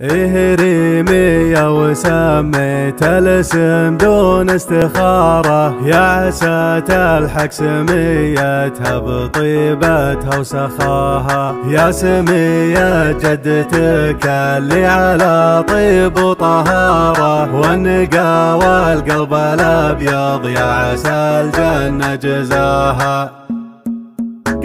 إهريمية وسميت الاسم دون استخارة. يا عساة الحق سميتها بطيبتها وسخاها. يا سمية جدتك اللي على طيب وطهارة. والنقا والقلب الأبيض يا عسى الجنة جزاها.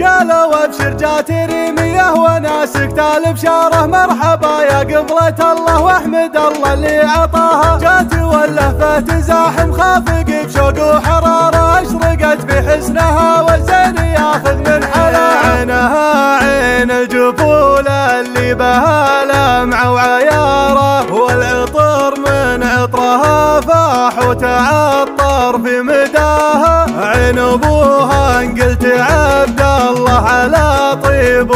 قالوا أبشر جات ريميه وناسك تالب شاره مرحبا يا قبلة الله واحمد الله اللي عطاها. جات واللهفة تزاحم خافق بشوق وحرارة أشرقت بحسنها والزين ياخذ من حلا. عينها عين الجفول اللي بها لمعة وعياره. والعطر من عطرها فاح وتعطر في مداها. عين أبوها انقلت عبد الله على طيب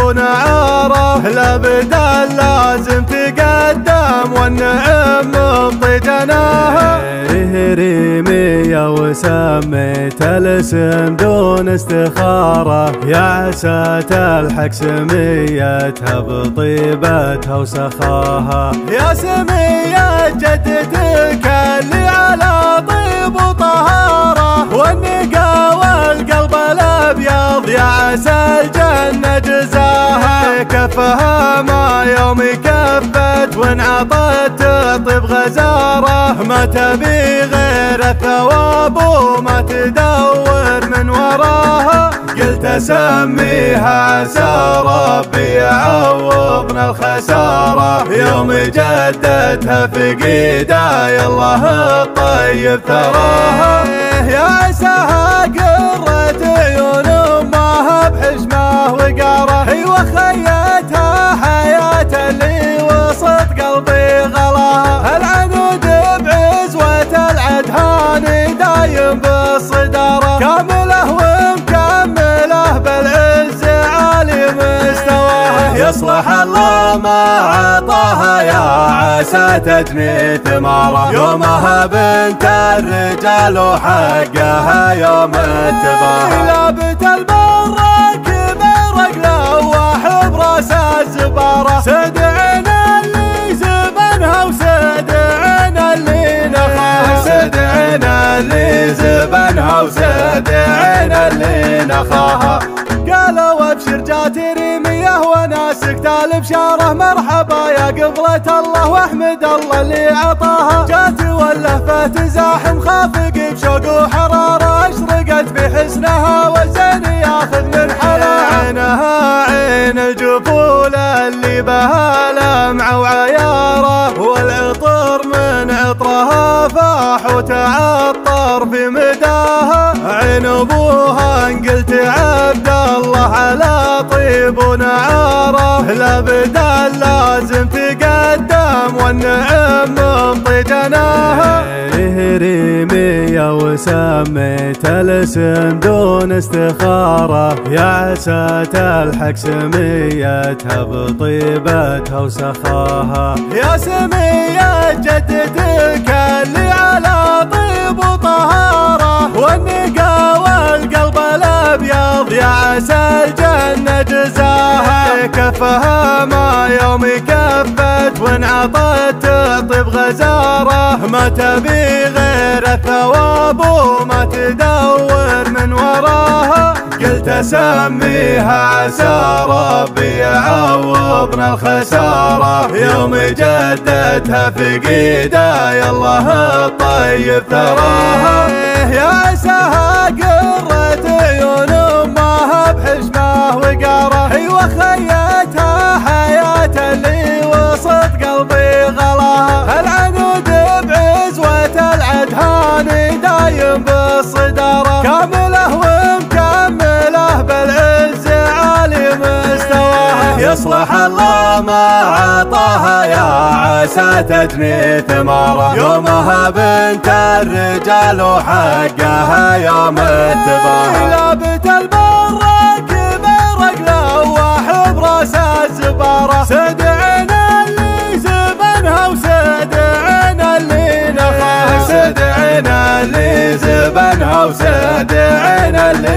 ونعاره لابد لازم تقدم والنعم مطي جناها ريمية وسميت الاسم دون استخارة. يا عساة الحق سميتها بطيبتها وسخاها. يا سمية جدتك اللي على طيب وطهارة. والنقا والقلب الأبيض يا عسى الجنة جزاها. كفها ما يوم كفت وانعطت طيب غزاره ما تبي غير الثواب وما تدور من وراها. قلت أسميها عسى ربي يعوضنا الخسارة. يوم جدتها في قيداي الله الطيب ثراها. يصلح الله ما عطاها يا عسى تجني ثمارة. يومها بنت الرجال وحقها يوم التباهى لابت البرك برق لواح براس الزباره سدعنا اللي زبنها وسدعنا اللي نخاها سدعنا اللي زبنها وسدعنا اللي نخاها. قالوا أبشر جات ريميه وناسك تالب شاره مرحبا يا قبلة الله واحمد الله اللي عطاها. جات واللهفة تزاحم خافق بشوق وحرارة أشرقت بحسنها والزين ياخذ من حلا عينها عين الجفول اللي بها لمعة وعيارة. والعطر من عطرها فاح وتعطر في مداها. عين أبوها انقلت عبد الله على طيب ونعارة. لابد لازم تقدم والنعم ممطي جناها ريمية وسميت الاسم دون استخارة. يا عساة الحق سميتها بطيبتها وسخاها. يا سمية جدتك عسى الجنة جزاها كفها ما يوم كفت وانعطت طيب غزارة. ما تبي غير الثواب وما تدور من وراها. قلت اسميها عسى ربي يعوضنا الخسارة. يوم جدتها في قيداي الله الطيب ثراها. يا عساها قرة يصلح الله ما عطاها يا عسى تجني ثمارة. يومها بنت الرجال وحقها يوم التباهى لابت البرك برق لواح براس الزباره سدعنا اللي زبنها وسدعنا اللي نخاها سدعنا اللي زبنها وسدعنا اللي